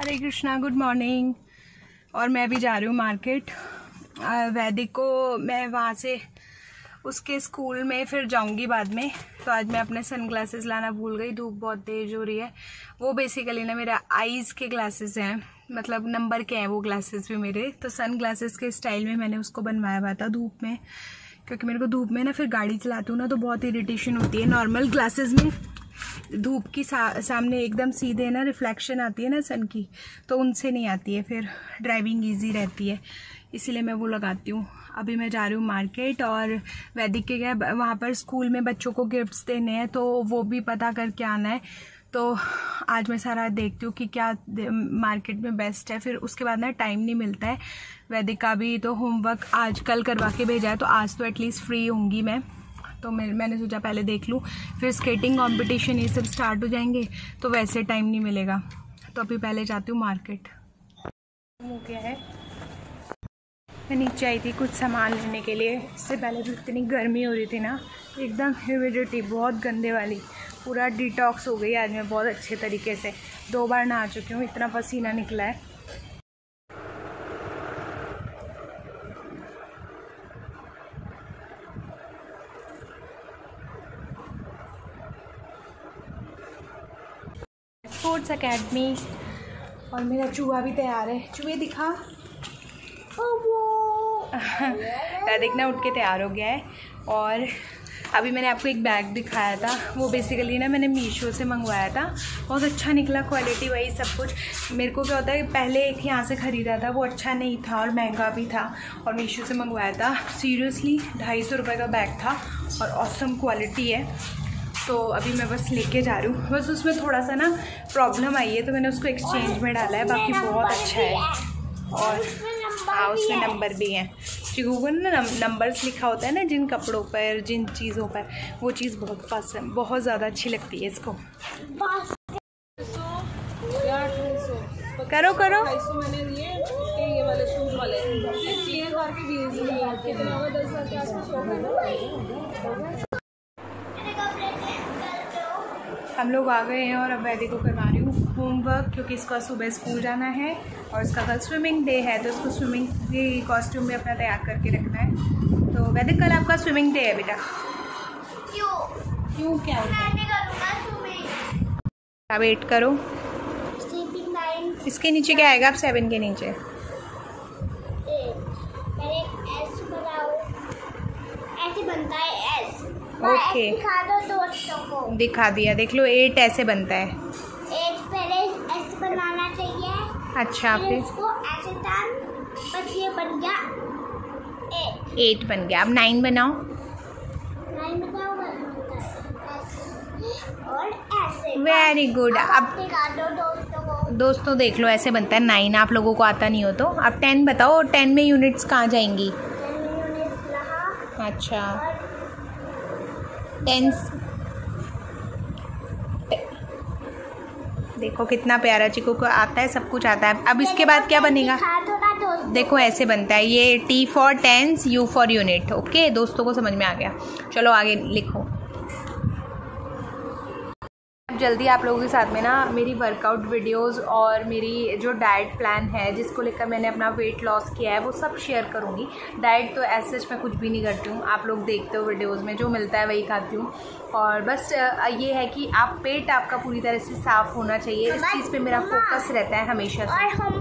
हरे Krishna good morning और मैं भी जा रही हूँ मार्केट वैदिक को मैं वहाँ से उसके स्कूल में फिर जाऊँगी बाद में. तो आज मैं अपने सन ग्लासेस लाना भूल गई, धूप बहुत तेज हो रही है. वो बेसिकली ना मेरा आईज़ के ग्लासेस हैं. मतलब नंबर के हैं वो ग्लासेस भी मेरे. तो सन ग्लासेस के स्टाइल में मैंने उसको बनवाया हुआ था धूप में. क्योंकि मेरे को धूप में ना फिर गाड़ी चलाती हूँ ना तो बहुत इरिटेशन होती है नॉर्मल ग्लासेस में. धूप की सा, सामने एकदम सीधे ना रिफ्लेक्शन आती है ना सन की तो उनसे नहीं आती है फिर ड्राइविंग इजी रहती है। इसीलिए मैं वो लगाती हूँ। अभी मैं जा रही हूँ मार्केट और वैदिक के क्या वहाँ पर स्कूल में बच्चों को गिफ्ट्स देने हैं तो वो भी पता करके आना है। तो आज मैं सारा देखती हूँ कि क्या मार्केट में बेस्ट है फिर उसके बाद ना टाइम नहीं मिलता है। वैदिक का भी तो होमवर्क आज कल करवा के भेजा है तो आज तो एटलीस्ट फ्री होंगी मैं। तो मैं मैंने सोचा पहले देख लूँ। फिर स्केटिंग कंपटीशन ये सब स्टार्ट हो जाएँगे तो वैसे टाइम नहीं मिलेगा। तो अभी पहले जाती हूँ मार्केट हो गया है मैं नीचे आई थी कुछ सामान लेने के लिए। इससे पहले तो इतनी गर्मी हो रही थी ना, एकदम ह्यूमिडिटी बहुत गंदे वाली। पूरा डिटॉक्स हो गई आज मैं बहुत अच्छे तरीके से। दो बार नहा चुकी हूँ, इतना पसीना निकला है। स्पोर्ट्स एकेडमी और मेरा चूहा भी तैयार है। चूहे दिखा। देखना उठ के तैयार हो गया है। और अभी मैंने आपको एक बैग दिखाया था। वो बेसिकली ना मैंने मीशो से मंगवाया था। बहुत अच्छा निकला क्वालिटी वाइज सब कुछ। मेरे को क्या होता है, पहले एक यहाँ से ख़रीदा था। वो अच्छा नहीं था और महँगा भी था। और मीशो से मंगवाया था। सीरियसली ढाई सौ रुपये का बैग था। और औसम क्वालिटी है। तो अभी मैं बस लेके जा रही हूँ। बस उसमें थोड़ा सा ना प्रॉब्लम आई है तो मैंने उसको एक्सचेंज में डाला है। बाकी बहुत अच्छा है। और हाँ उसमें नंबर भी हैं। गूगल ना नंबर्स लिखा होता है ना, जिन कपड़ों पर, जिन चीज़ों पर, वो चीज़ बहुत पसंद बहुत ज़्यादा अच्छी लगती है इसको। करो करो। वाले शूज़ वाले हम लोग आ गए हैं और अब वैदिक को करवा रही हूँ होमवर्क क्योंकि इसका सुबह स्कूल जाना है और इसका कल स्विमिंग डे है तो उसको स्विमिंग की कॉस्ट्यूम भी अपना तैयार करके रखना है। तो वैदिक कल आपका स्विमिंग डे है बेटा। क्यों? क्यों क्या होता वेट करो। इसके नीचे क्या आएगा? आप सेवन के नीचे। ऐसे बनता है ओके दिखा दो दोस्तों को। दिखा दिया देख लो एट ऐसे बनता है। एट पहले ऐसे बनाना चाहिए। अच्छा फिर इसको ऐसे बस ये बन गया एट एट बन गया। अब नाइन बनाओ। नाइन बनाओ वेरी गुड अब दोस्तों, दोस्तों देख लो ऐसे बनता है नाइन आप लोगों को आता नहीं हो तो। अब टेन बताओ टेन में यूनिट्स कहाँ जाएँगी? अच्छा। टेंस। देखो कितना प्यारा चिकू को आता है, सब कुछ आता है। अब इसके बाद क्या बनेगा? देखो ऐसे बनता है। ये T for tense U for unit okay दोस्तों को समझ में आ गया। चलो आगे लिखो। जल्दी आप लोगों के साथ में ना मेरी वर्कआउट वीडियोस और मेरी जो डाइट प्लान है, जिसको लेकर मैंने अपना वेट लॉस किया है, वो सब शेयर करूँगी। डाइट तो ऐसे मैं कुछ भी नहीं करती हूँ। आप लोग देखते हो वीडियोज़ में, जो मिलता है वही खाती हूँ। और बस ये है कि आप, पेट आपका पूरी तरह से साफ़ होना चाहिए। इस चीज़ पर मेरा फोकस रहता है हमेशा से।